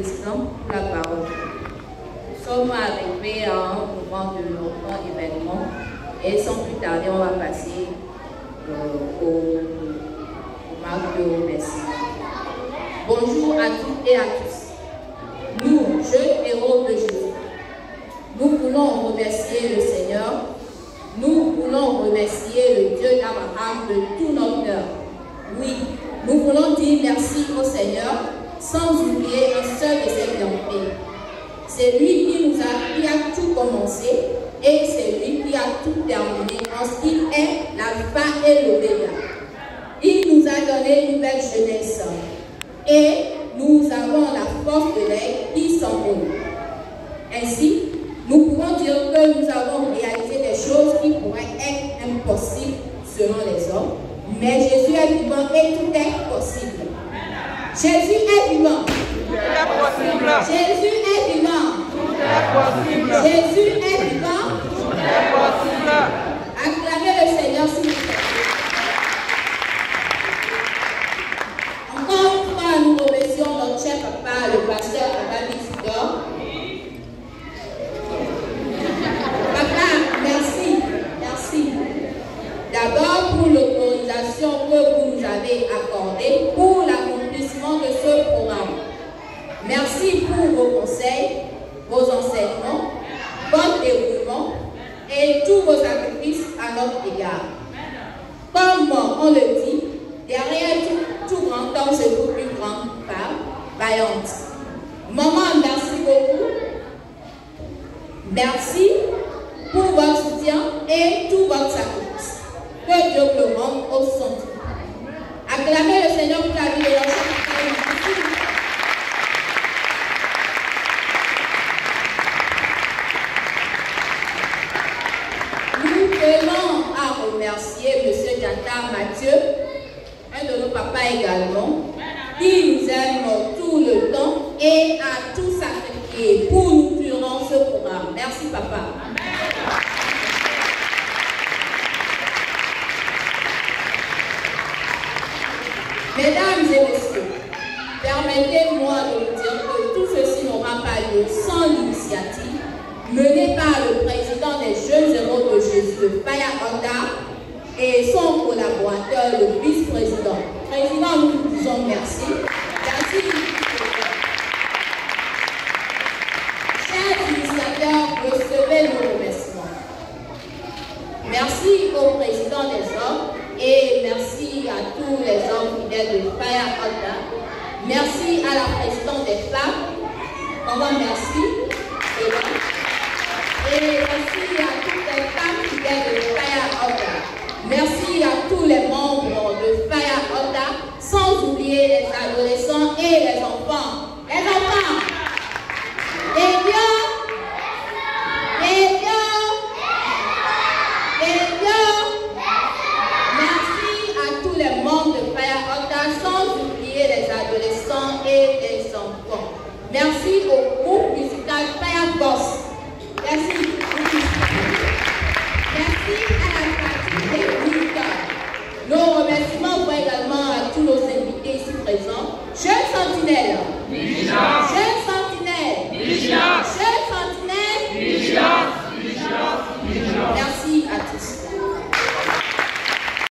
Pour la parole. Nous sommes arrivés à un moment de notre événement et sans plus tarder, on va passer euh, au, au marque de remerciement. Bonjour à toutes et à tous. Nous, jeunes héros de Jésus, nous voulons remercier le Seigneur. Nous voulons remercier le Dieu d'Abraham de tout notre cœur. Oui, nous voulons dire merci au Seigneur sans C'est lui qui nous a, tout commencé et c'est lui qui a tout terminé en ce qu'il est l'alpha et l'oméga. Il nous a donné une nouvelle jeunesse et nous avons la force de l'aigle qui s'envole. Ainsi, nous pouvons dire que nous avons réalisé des choses qui pourraient être impossibles selon les hommes, mais Jésus est vivant et tout est possible. Jésus est vivant. Tout est possible. Jésus est vivant. Tout est possible. Jésus est vivant. Tout est possible. Acclamez le Seigneur s'il vous plaît. Encore une fois, nous remercions notre cher papa, le pasteur Abba Isidore. Papa, merci. Merci. D'abord pour l'autorisation que vous nous avez accordée pour l'accomplissement de ce programme. Merci pour vos conseils, vos enseignements, votre déroulement et tous vos sacrifices à notre égard. Comme on le dit, derrière tout, tout grand homme se trouve une grande femme vaillante. Maman, merci beaucoup. Merci pour votre soutien et tout votre sacrifice. Que Dieu le rende au centre. Acclamez le Seigneur pour la vie de notre Merci. Nous tenons à remercier M. Diatar Mathieu, un de nos papas également, qui nous aime tout le temps et a tout sacrifié pour nous durant ce programme. Merci papa. Mesdames et messieurs, permettez-moi de vous dire que tout ceci n'aura pas lieu sans l'initiative menée par le président des Jeunes Héros de Jésus Faya et son collaborateur, le vice-président. Président, nous vous disons merci. Merci. Chers initiateurs, recevez nos remerciements. Merci au président des hommes et merci à tous les hommes fidèles de Faya Honda. Merci à la présidente des femmes. Comment merci. Et merci à toutes les femmes fidèles de Fire. Merci à tous les membres de Order, sans oublier les adolescents et les enfants. Les enfants, les vieux, les vieux, les vieux. Merci à tous les membres de Order, sans oublier les adolescents et les enfants. Merci au également à tous nos invités ici présents. Jeunes sentinelles. Vigilance. Jeunes sentinelles. Vigilance.